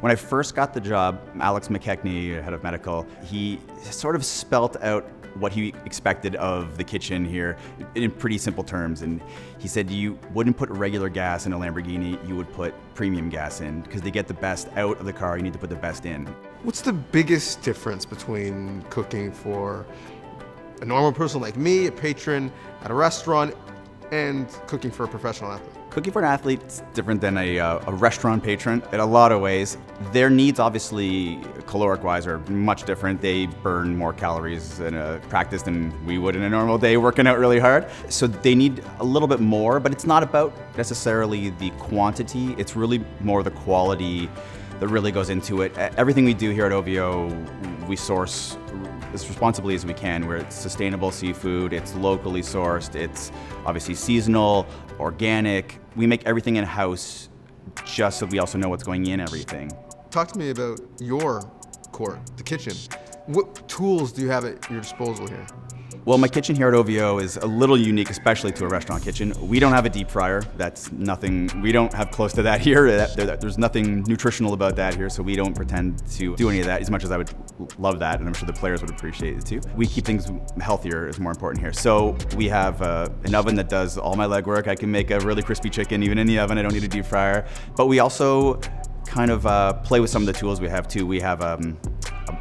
When I first got the job, Alex McKechnie, head of medical, he sort of spelt out what he expected of the kitchen here in pretty simple terms. And he said you wouldn't put regular gas in a Lamborghini, you would put premium gas in because they get the best out of the car, you need to put the best in. What's the biggest difference between cooking for a normal person like me, a patron at a restaurant, and cooking for a professional athlete? Cooking for an athlete is different than a, uh, a restaurant patron in a lot of ways. Their needs, obviously, caloric wise, are much different. They burn more calories in a practice than we would in a normal day working out really hard. So they need a little bit more, but it's not about necessarily the quantity, it's really more the quality that really goes into it. Everything we do here at OVO, we source as responsibly as we can, where it's sustainable seafood, it's locally sourced, it's obviously seasonal, organic. We make everything in-house just so we also know what's going in everything. Talk to me about your court, the kitchen. What tools do you have at your disposal here? Well, my kitchen here at OVO is a little unique, especially to a restaurant kitchen. We don't have a deep fryer. That's nothing, we don't have close to that here. There's nothing nutritional about that here, so we don't pretend to do any of that as much as I would love that, and I'm sure the players would appreciate it too. We keep things healthier is more important here. So we have uh, an oven that does all my legwork. I can make a really crispy chicken even in the oven. I don't need a deep fryer. But we also kind of uh, play with some of the tools we have too. We have um,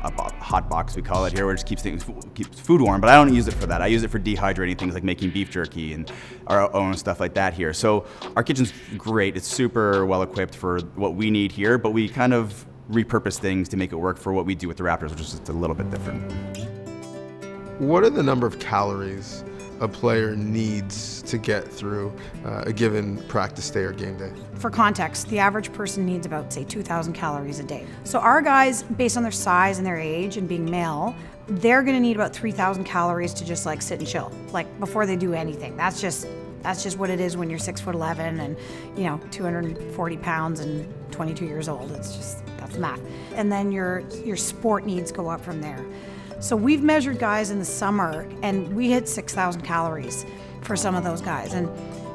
a, hot box we call it here, which keeps things keeps food warm. But I don't use it for that. I use it for dehydrating things like making beef jerky and our own stuff like that here. So our kitchen's great. It's super well equipped for what we need here, but we kind of repurpose things to make it work for what we do with the Raptors, which is just a little bit different. What are the number of calories a player needs to get through uh, a given practice day or game day. For context, the average person needs about, say, 2,000 calories a day. So our guys, based on their size and their age and being male, they're gonna need about 3,000 calories to just like sit and chill, like before they do anything. That's just that's just what it is when you're six foot 11 and you know 240 pounds and 22 years old. It's just that's math. And then your your sport needs go up from there. So we've measured guys in the summer and we hit 6,000 calories for some of those guys. And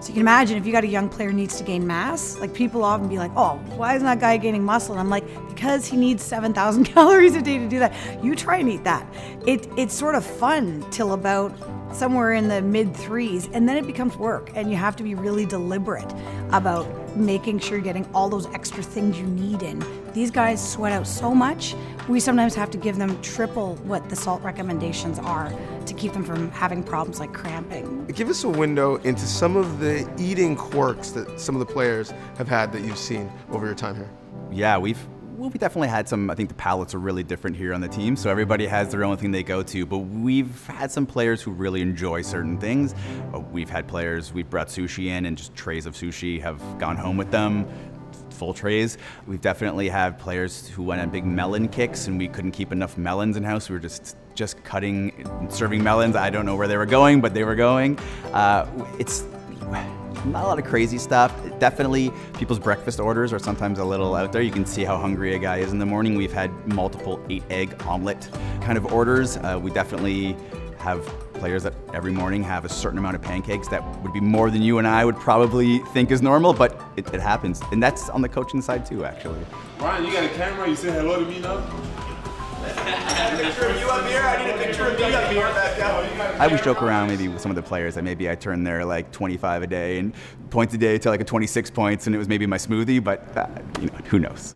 so you can imagine if you got a young player needs to gain mass, like people often be like, oh, why isn't that guy gaining muscle? And I'm like, because he needs 7,000 calories a day to do that. You try and eat that. It, it's sort of fun till about somewhere in the mid threes, and then it becomes work, and you have to be really deliberate about making sure you're getting all those extra things you need in. These guys sweat out so much, we sometimes have to give them triple what the salt recommendations are to keep them from having problems like cramping. Give us a window into some of the eating quirks that some of the players have had that you've seen over your time here. Yeah, we've well, we definitely had some. I think the palates are really different here on the team, so everybody has their own thing they go to. But we've had some players who really enjoy certain things. Uh, we've had players we've brought sushi in, and just trays of sushi have gone home with them full trays. We've definitely had players who went on big melon kicks and we couldn't keep enough melons in house. We were just just cutting serving melons. I don't know where they were going, but they were going. Uh, it's not a lot of crazy stuff. Definitely people's breakfast orders are sometimes a little out there. You can see how hungry a guy is in the morning. We've had multiple eight egg omelet kind of orders. Uh, we definitely have players that every morning have a certain amount of pancakes that would be more than you and I would probably think is normal, but it, it happens. And that's on the coaching side too, actually. Ryan, you got a camera? You say hello to me now? picture of you up here. I need a picture of me up here. I always joke around maybe with some of the players that maybe I turned their like 25 a day and points a day to like a 26 points, and it was maybe my smoothie. But uh, you know, who knows?